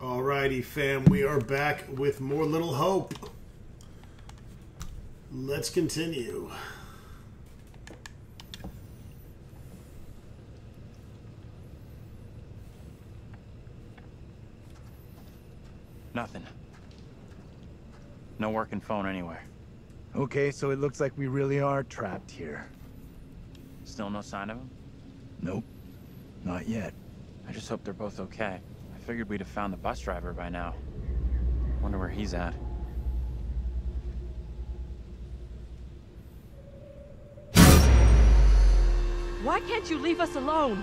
Alrighty, fam, we are back with more Little Hope. Let's continue. Nothing. No working phone anywhere. Okay, so it looks like we really are trapped here. Still no sign of him? Nope. Not yet. I just hope they're both okay. I figured we'd have found the bus driver by now. Wonder where he's at. Why can't you leave us alone?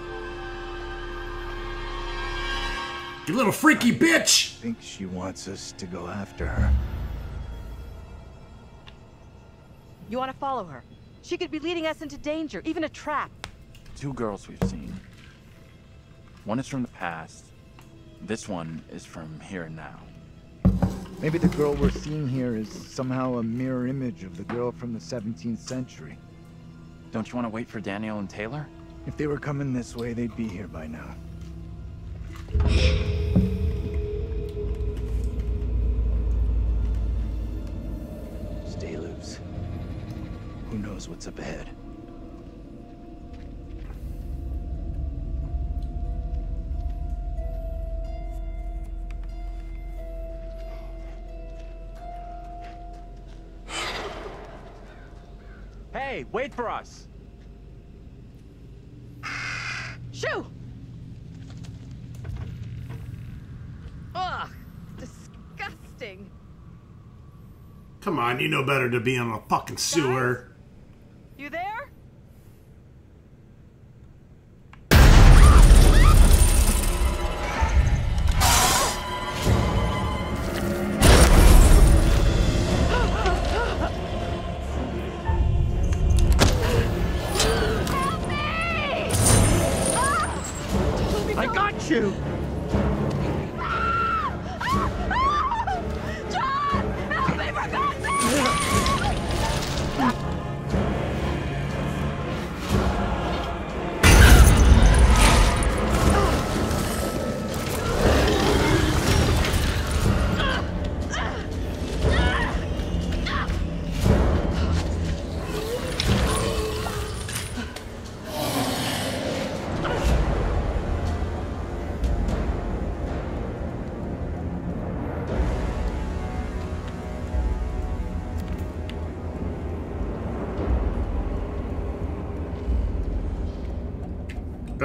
You little freaky bitch! I think she wants us to go after her. You want to follow her? She could be leading us into danger, even a trap. Two girls we've seen. One is from the past. This one is from here and now. Maybe the girl we're seeing here is somehow a mirror image of the girl from the 17th century. Don't you want to wait for Daniel and Taylor? If they were coming this way, they'd be here by now. Stay loose. Who knows what's up ahead? Hey, wait for us! Shoo! Ugh, disgusting. Come on, you know better to be in a fucking sewer.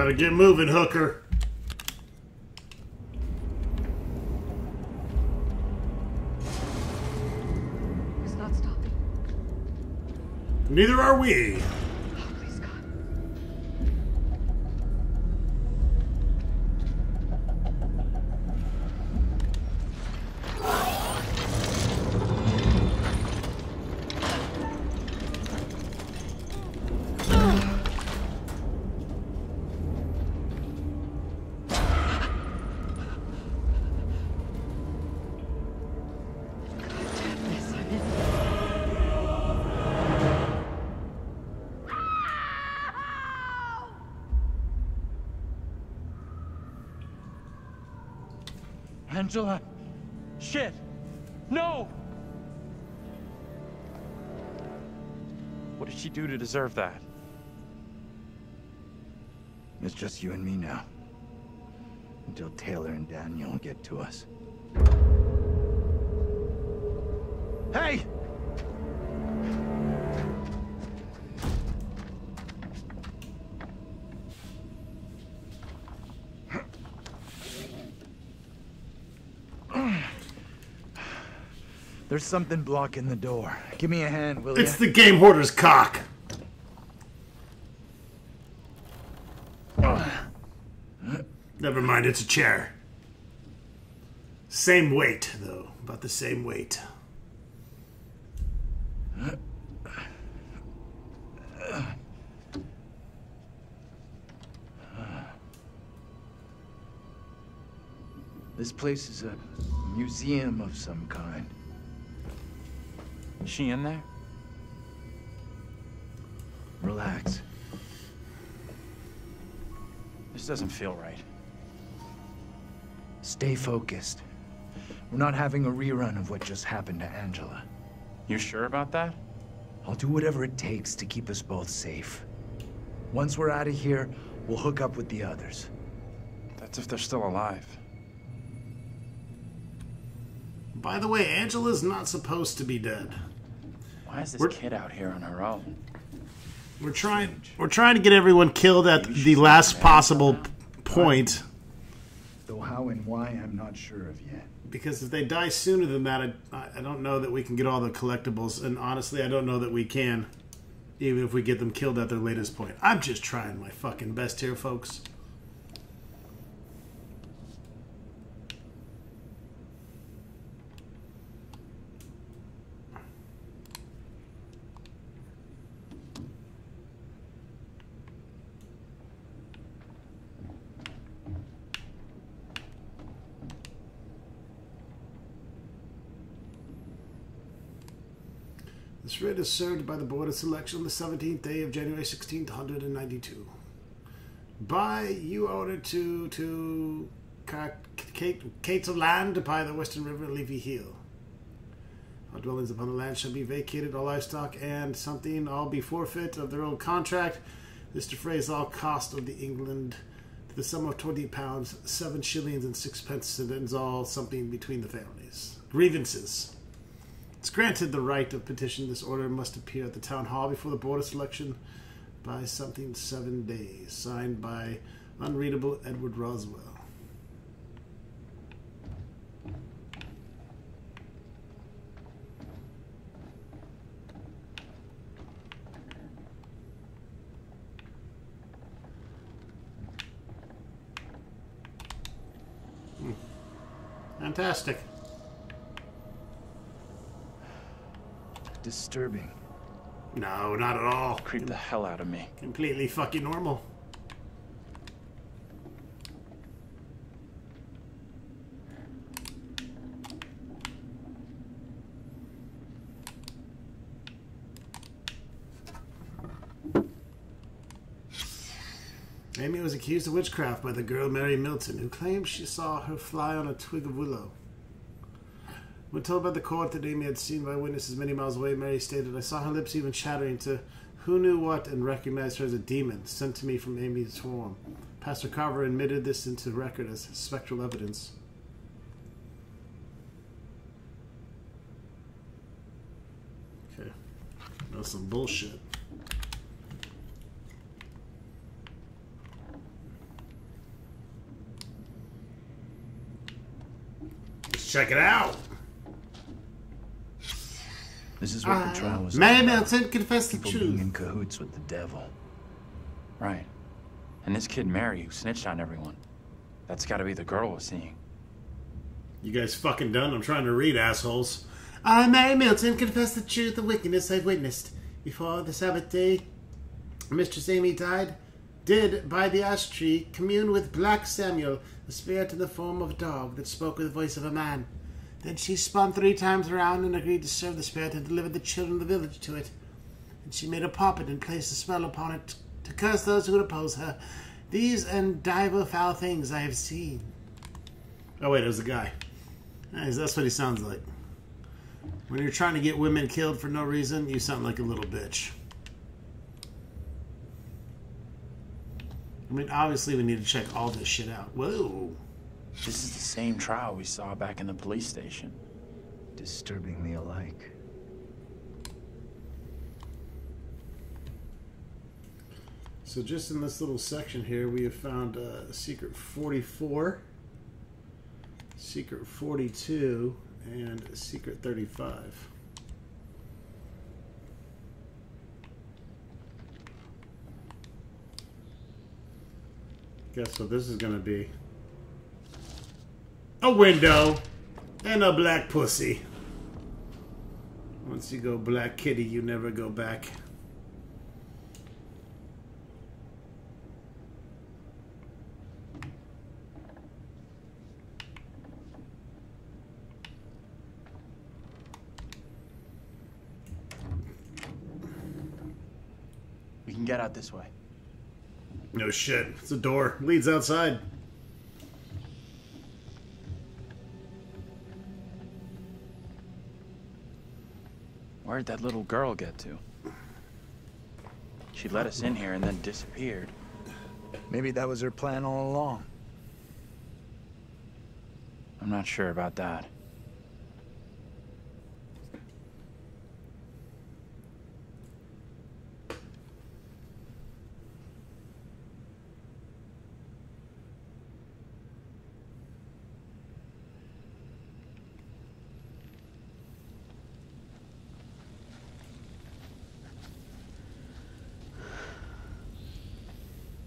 Better get moving, hooker. He's not stopping. Neither are we. Angela! Shit! No! What did she do to deserve that? It's just you and me now. Until Taylor and Daniel get to us. Hey! There's something blocking the door. Give me a hand, will you? It's you? the GameHorder's cock. Never mind, it's a chair. Same weight, though. About the same weight. This place is a museum of some kind. Is she in there? Relax. This doesn't feel right. Stay focused. We're not having a rerun of what just happened to Angela. You sure about that? I'll do whatever it takes to keep us both safe. Once we're out of here, we'll hook up with the others. That's if they're still alive. By the way, Angela's not supposed to be dead. Why is this We're- kid out here on her own? We're trying. We're trying to get everyone killed at the last possible point. Though how and why, I'm not sure of yet. Because if they die sooner than that, I, I don't know that we can get all the collectibles. And honestly, I don't know that we can, even if we get them killed at their latest point. I'm just trying my fucking best here, folks. This writ is served by the Board of Selection on the 17th day of January 1692. By you order to to Ca- Kate, Kate's of land by the Western River Leafy Hill. All dwellings upon the land shall be vacated, all livestock and something all be forfeit of their own contract. This defrays all cost of the England to the sum of twenty pounds, seven shillings and sixpence, and ends all something between the families. Grievances. It's granted the right of petition. This order must appear at the town hall before the board of selection by something seven days. Signed by unreadable Edward Roswell. Hmm. Fantastic. Disturbing. No, not at all. Creeped the hell out of me. Completely fucking normal. Amy was accused of witchcraft by the girl Mary Milton, who claimed she saw her fly on a twig of willow. When told by the court that Amy had seen by witnesses many miles away, Mary stated, I saw her lips even chattering to who knew what and recognized her as a demon sent to me from Amy's form. Pastor Carver admitted this into record as spectral evidence. Okay. That's some bullshit. Let's check it out. This is what the uh, trial was all Mary about. Milton confessed the People being truth. in cahoots with the devil. Right. And this kid Mary who snitched on everyone. That's gotta be the girl we're seeing. You guys fucking done? I'm trying to read, assholes. Uh, I, Mary Milton, confess the truth of wickedness I've witnessed. Before the Sabbath day, Mistress Amy died, did, by the ash tree, commune with Black Samuel, a spirit in the form of a dog that spoke with the voice of a man. Then she spun three times around and agreed to serve the spirit and delivered the children of the village to it. And she made a puppet and placed a spell upon it to curse those who would oppose her. These and diver foul things I have seen. Oh wait, there's a guy. That's what he sounds like. When you're trying to get women killed for no reason, you sound like a little bitch. I mean, obviously, we need to check all this shit out. Whoa. This is the same trial we saw back in the police station. Disturbingly alike. So, just in this little section here, we have found uh, Secret 44, Secret 42, and Secret 35. Guess what this is going to be? A window and a black pussy. Once you go black kitty, you never go back. We can get out this way. No shit. It's a door. Leads outside. Where'd that little girl get to? She let us in here and then disappeared. Maybe that was her plan all along. I'm not sure about that.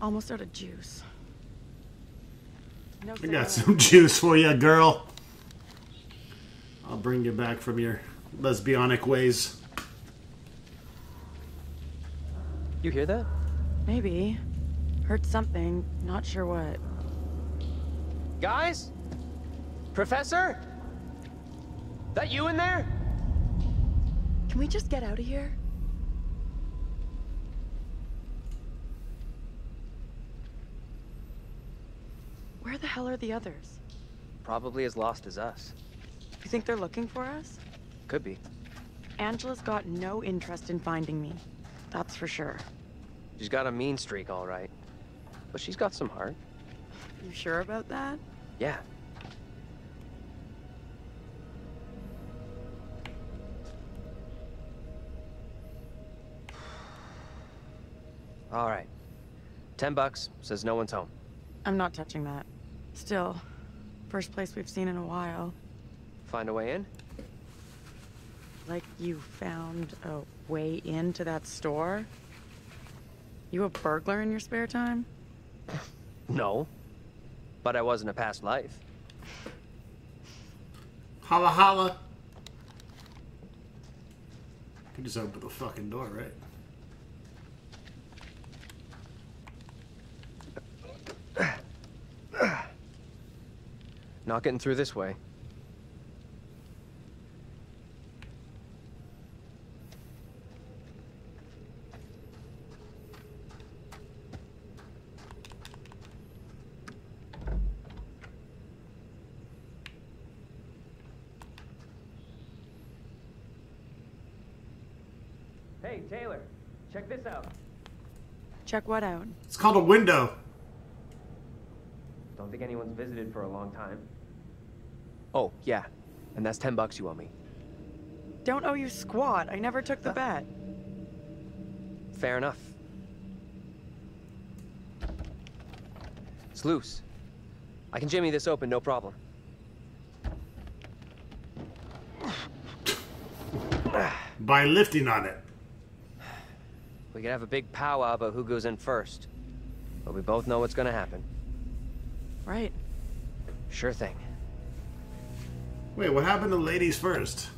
Almost out of juice. No I got some juice for you, girl. I'll bring you back from your lesbianic ways. You hear that? Maybe. Heard something. Not sure what. Guys? Professor? That you in there? Can we just get out of here? Where the hell are the others? Probably as lost as us. You think they're looking for us? Could be. Angela's got no interest in finding me. That's for sure. She's got a mean streak, all right. But she's got some heart. You sure about that? Yeah. All right. Ten bucks says no one's home. I'm not touching that. Still, first place we've seen in a while. Find a way in? Like you found a way into that store? You a burglar in your spare time? No. But I was in a past life. Holla holla. You just open the fucking door, right? Not getting through this way. Hey, Taylor, check this out. Check what out? It's called a window. Don't think anyone's visited for a long time. Oh, yeah. And that's 10 bucks you owe me. Don't owe you squat. I never took the bet. Fair enough. It's loose. I can jimmy this open, no problem. By lifting on it. We could have a big powwow about who goes in first. But we both know what's gonna happen. Right. Sure thing. Wait, what happened to ladies first?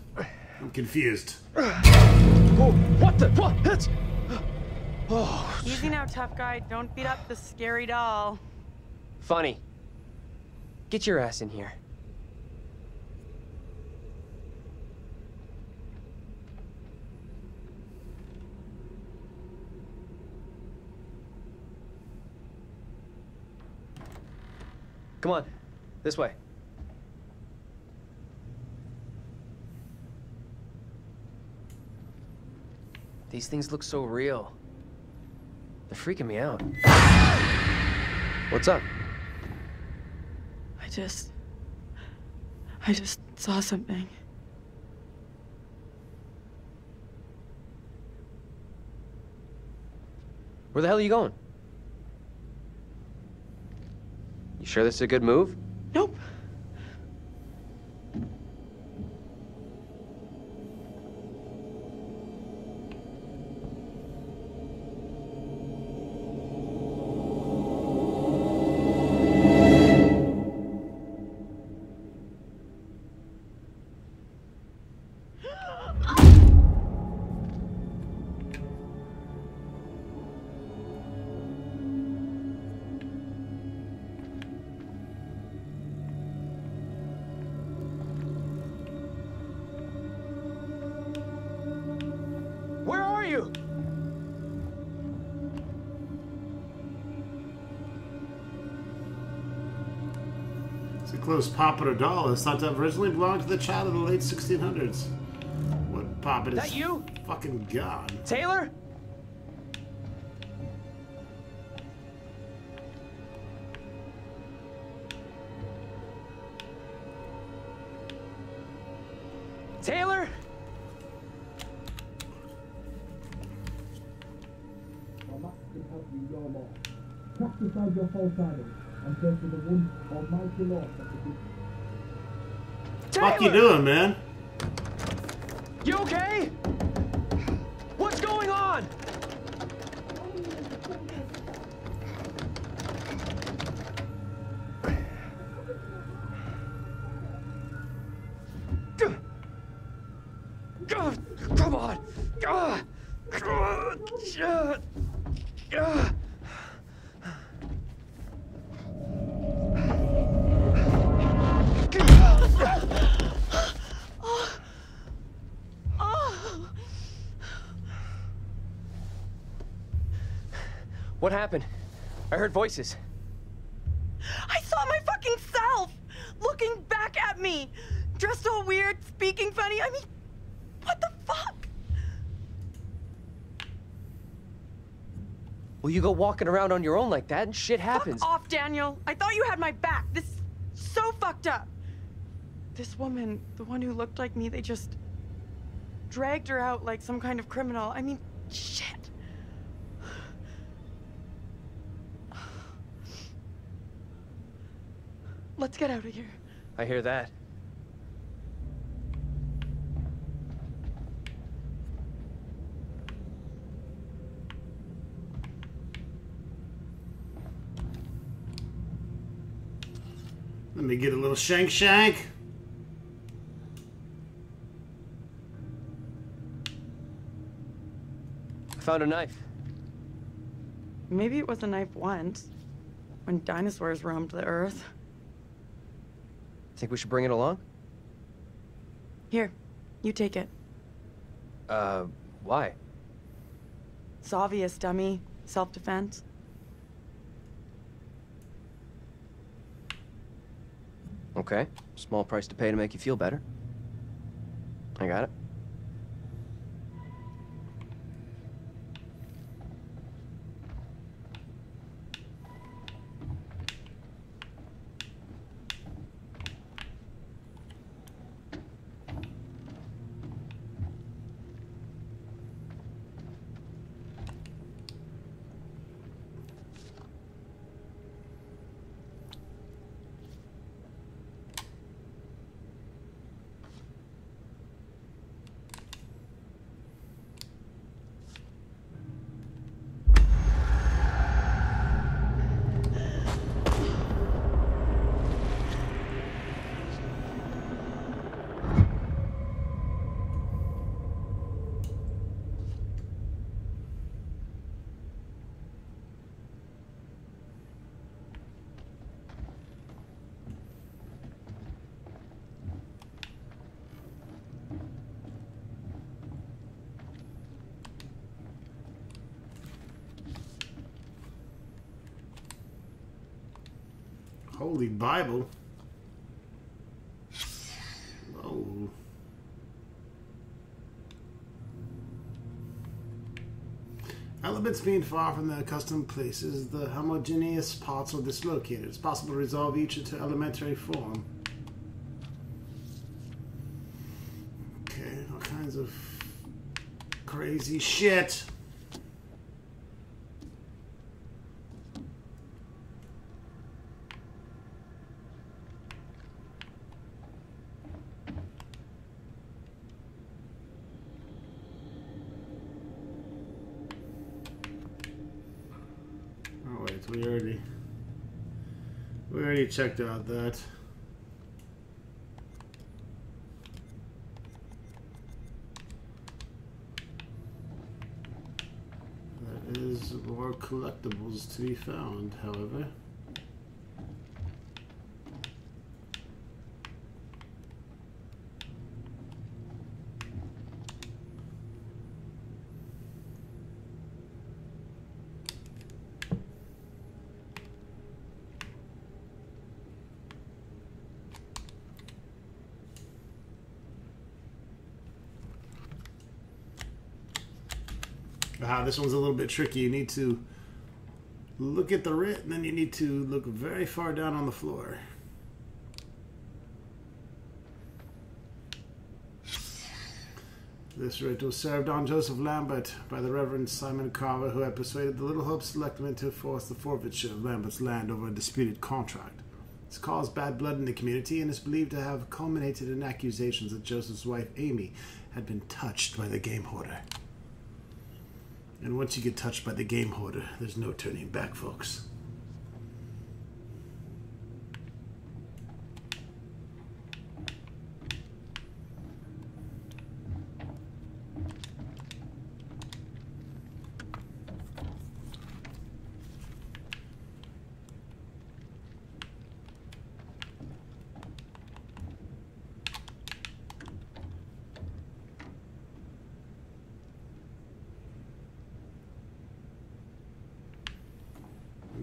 I'm confused. Oh, what the? What? That's... Oh, Easy now, tough guy. Don't beat up the scary doll. funny. Get your ass in here. Come on, this way. These things look so real. They're freaking me out. What's up? I just. I just saw something. Where the hell are you going? You sure this is a good move? Nope. Where? It's a close popular doll. It's thought to have originally belonged to the child of the late 1600s. What popping That you? fucking gun. Taylor? Taylor? Your false idols to the one almighty Lord is Taylor! Fuck you doing, man? What happened? I heard voices. I saw my fucking self looking back at me, dressed all weird, speaking funny. I mean, what the fuck? Well, you go walking around on your own like that and shit happens. Fuck off, Daniel. I thought you had my back. This is so fucked up. This woman, the one who looked like me, they just dragged her out like some kind of criminal. I mean, shit. Let's get out of here. I hear that. Let me get a little shank shank. I found a knife. Maybe it was a knife once, when dinosaurs roamed the earth. Think we should bring it along? Here, you take it. Uh, why? It's obvious, dummy. Self-defense. Okay. Small price to pay to make you feel better. I got it. Holy Bible. Oh. Elements being far from their accustomed places, the homogeneous parts are dislocated. It's possible to resolve each into elementary form. Okay, all kinds of crazy shit. Oh wait, we already we already checked out that. There is more collectibles to be found, however. This one's a little bit tricky. You need to look at the writ, and then you need to look very far down on the floor. This writ was served on Joseph Lambert by the Reverend Simon Carver, who had persuaded the Little Hope selectmen to force the forfeiture of Lambert's land over a disputed contract. It's caused bad blood in the community and is believed to have culminated in accusations that Joseph's wife Amy had been touched by the GameHorder. And once you get touched by the GameHorder, there's no turning back, folks.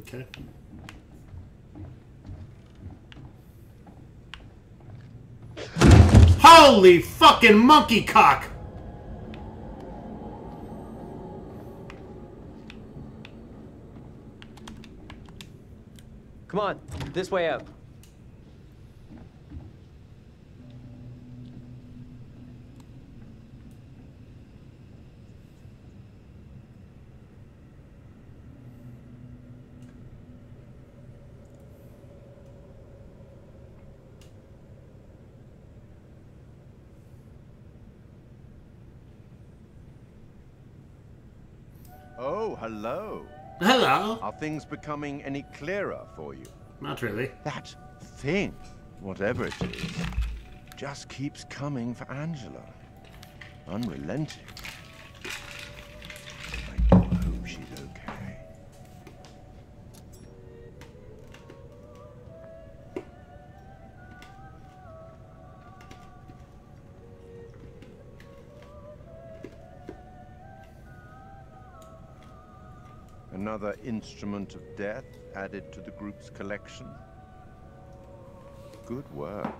Okay. Holy fucking monkey cock! Come on, this way out. Oh, hello. Hello. Are things becoming any clearer for you? Not really. That thing, whatever it is, just keeps coming for Angela. Unrelenting. Another instrument of death added to the group's collection. Good work.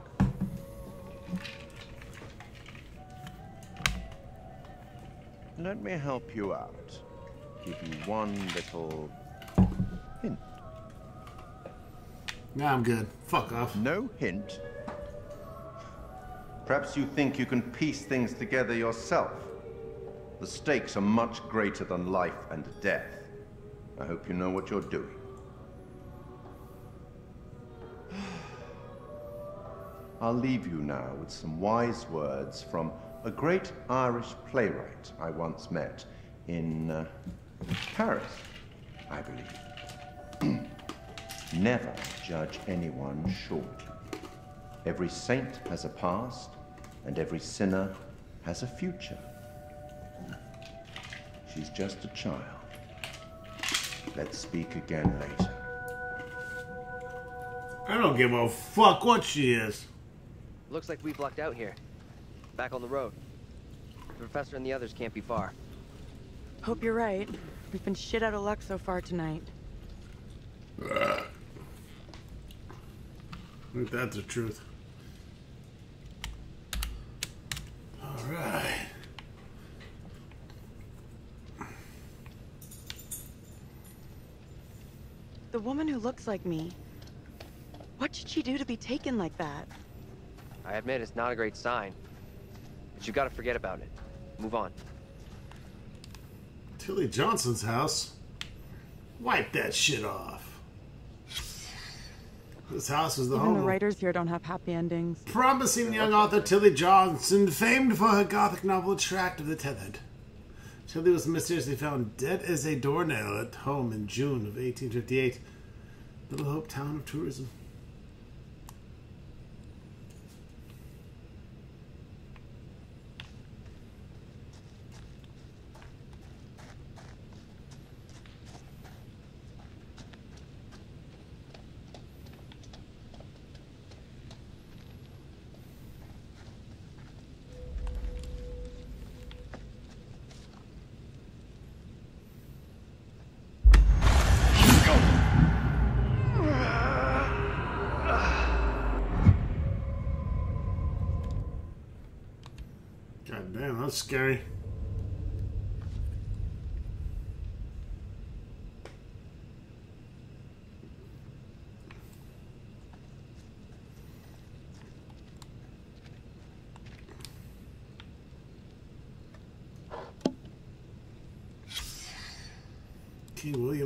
Let me help you out. Give you one little hint. Nah, I'm good. Fuck off. No hint. Perhaps you think you can piece things together yourself. The stakes are much greater than life and death. I hope you know what you're doing. I'll leave you now with some wise words from a great Irish playwright I once met in uh, Paris, I believe. Never judge anyone short. Every saint has a past, and every sinner has a future. She's just a child. Let's speak again later. I don't give a fuck what she is. Looks like we've lucked out here. Back on the road. The professor and the others can't be far. Hope you're right. We've been shit out of luck so far tonight. I think that's the truth. The woman who looks like me. What did she do to be taken like that? I admit it's not a great sign. But you gotta forget about it. Move on. Tilly Johnson's house. Wipe that shit off. This house is the Even home the writers here don't have happy endings. promising young author Tilly Johnson, famed for her gothic novel Tract of the Tethered. Tilly was mysteriously found dead as a doornail at home in June of 1858. Little Hope town of tourism. God damn, that's scary.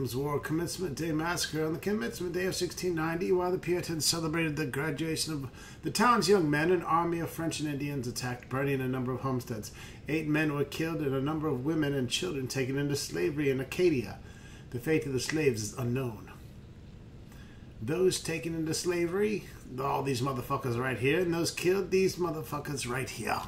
War Commencement Day Massacre on the commencement day of 1690, while the Puritans celebrated the graduation of the town's young men, an army of French and Indians attacked, burning a number of homesteads. Eight men were killed and a number of women and children taken into slavery in Acadia. The fate of the slaves is unknown. Those taken into slavery, all these motherfuckers right here, and those killed, these motherfuckers right here.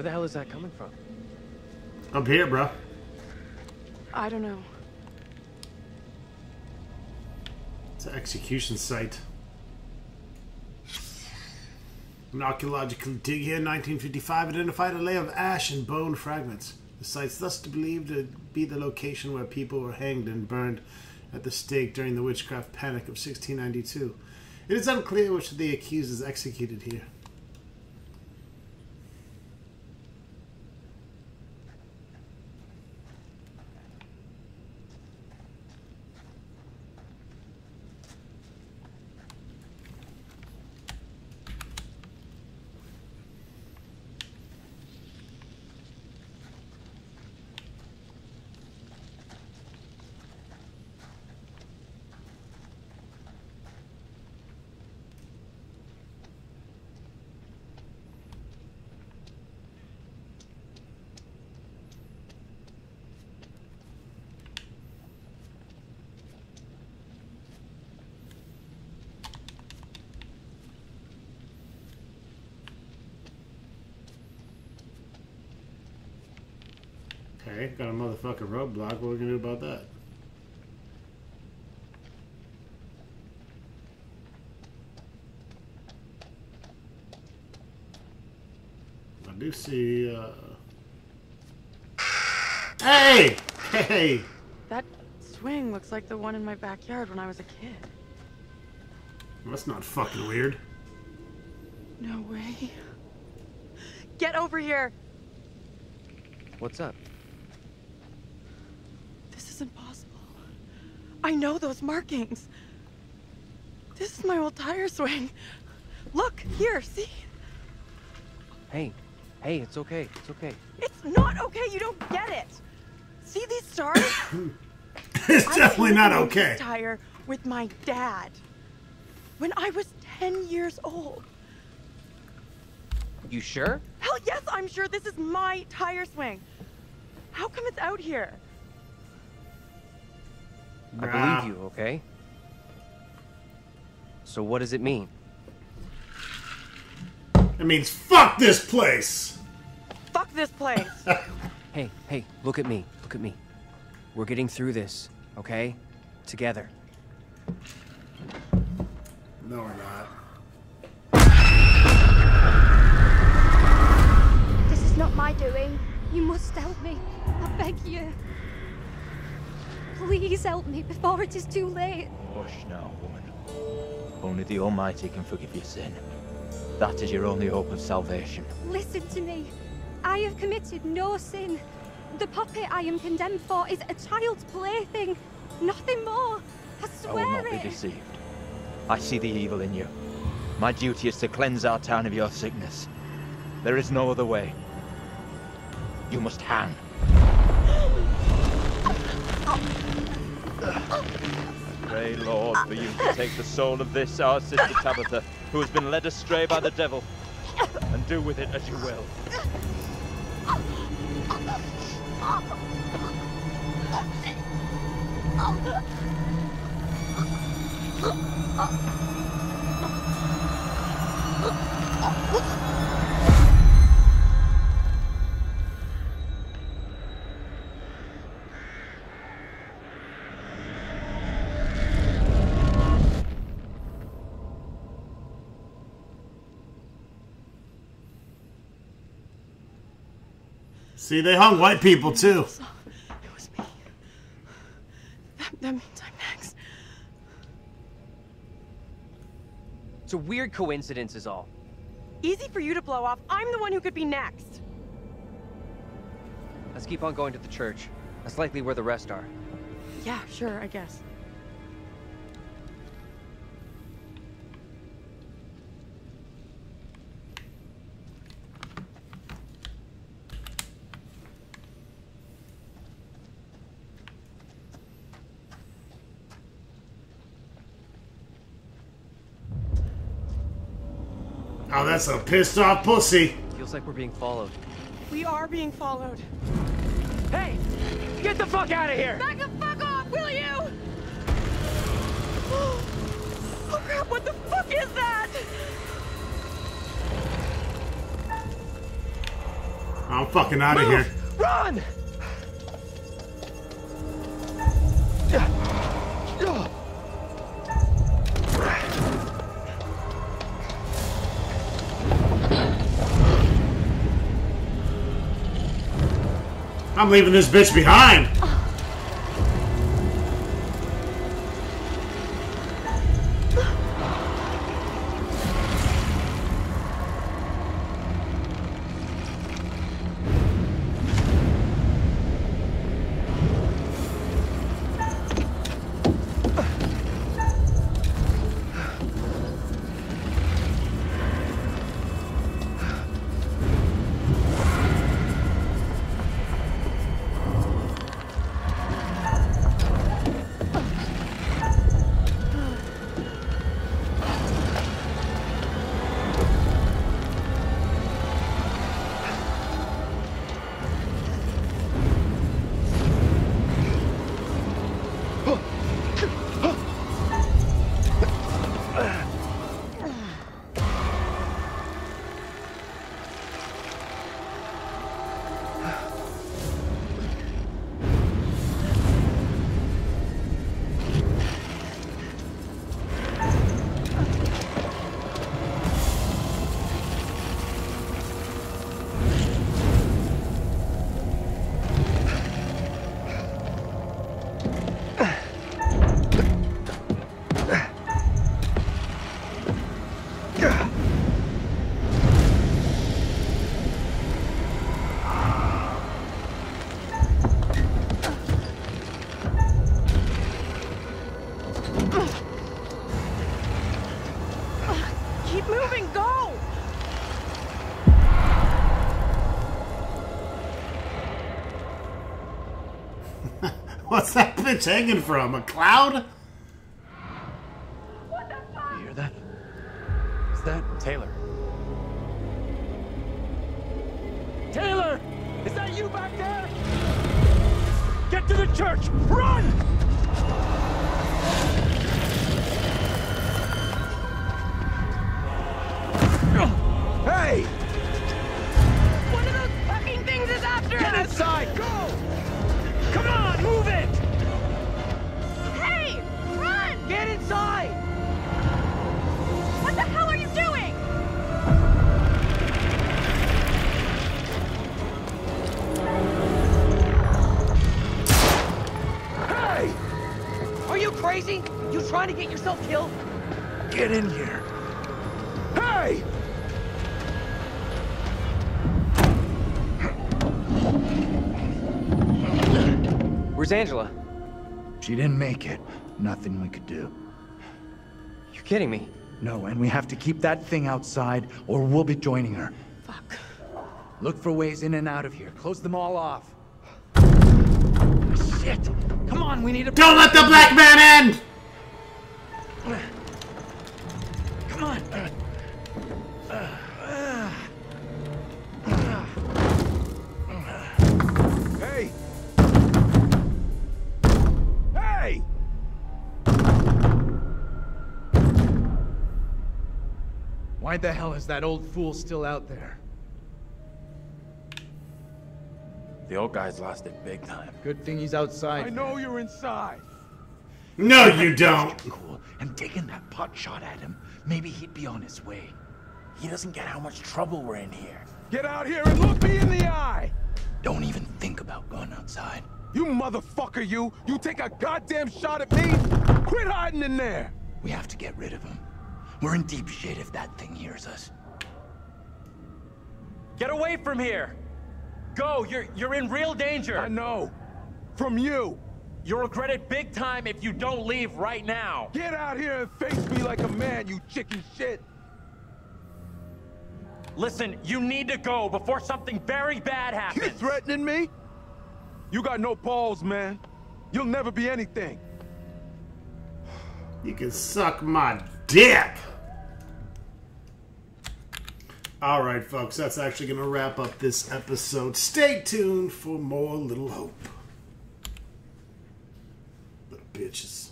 Where the hell is that coming from? Up here, bro. I don't know. It's an execution site. An archaeological dig here in 1955 identified a layer of ash and bone fragments. The site's thus believed to be the location where people were hanged and burned at the stake during the witchcraft panic of 1692. It is unclear which of the accused is executed here. Okay, got a motherfucking roadblock. What are we gonna do about that? I do see, uh... Hey! Hey! That swing looks like the one in my backyard when I was a kid. That's not fucking weird. No way. Get over here! What's up? This is impossible. I know those markings. This is my old tire swing. Look, here, see? Hey, hey, it's okay. It's okay. It's not okay, you don't get it. See these stars? it's I definitely not on this okay. Tire with my dad. When I was 10 years old. You sure? Hell yes, I'm sure this is my tire swing. How come it's out here? I believe you, okay? So what does it mean? It means fuck this place! Fuck this place. Hey, hey, look at me. Look at me. We're getting through this, okay? Together. No, we're not. This is not my doing. You must help me. I beg you. Please help me before it is too late. Hush now, woman. Only the Almighty can forgive your sin. That is your only hope of salvation. Listen to me. I have committed no sin. The puppet I am condemned for is a child's plaything. Nothing more. I swear I swear will not be deceived. I see the evil in you. My duty is to cleanse our town of your sickness. There is no other way. You must hang. I pray, Lord, for you to take the soul of this, our sister Tabitha, who has been led astray by the devil, and do with it as you will. Oh. See, they hung white people too. It was me. That, that means I'm next. It's a weird coincidence, is all. Easy for you to blow off. I'm the one who could be next. Let's keep on going to the church. That's likely where the rest are. Yeah, sure, I guess. Oh, that's a pissed off pussy. Feels like we're being followed. We are being followed. Hey! Get the fuck out of here! Back the fuck off, will you? Oh crap, what the fuck is that? I'm fucking out of here. Run! I'm leaving this bitch behind. Bitch hanging from? A cloud? Get yourself killed? Get in here. Hey! Where's Angela? She didn't make it. Nothing we could do. You're kidding me. No, and we have to keep that thing outside, or we'll be joining her. Fuck. Look for ways in and out of here. Close them all off. Shit! Come on, we need a. Don't let the black man in! Come on. Hey! Hey! Why the hell is that old fool still out there? The old guy's lost it big time. Good thing he's outside. I know you're inside. No, you don't. Cool. And taking that pot shot at him, maybe he'd be on his way. He doesn't get how much trouble we're in here. Get out here and look me in the eye! Don't even think about going outside. You motherfucker, you! You take a goddamn shot at me? Quit hiding in there! We have to get rid of him. We're in deep shit if that thing hears us. Get away from here! Go! You're you're in real danger! I know! From you! You'll regret it big time if you don't leave right now! Get out here and face me like a man, you chicken shit! Listen, you need to go before something very bad happens! You threatening me? You got no balls, man. You'll never be anything. You can suck my dick! Alright, folks, that's actually going to wrap up this episode. Stay tuned for more Little Hope. Bitches.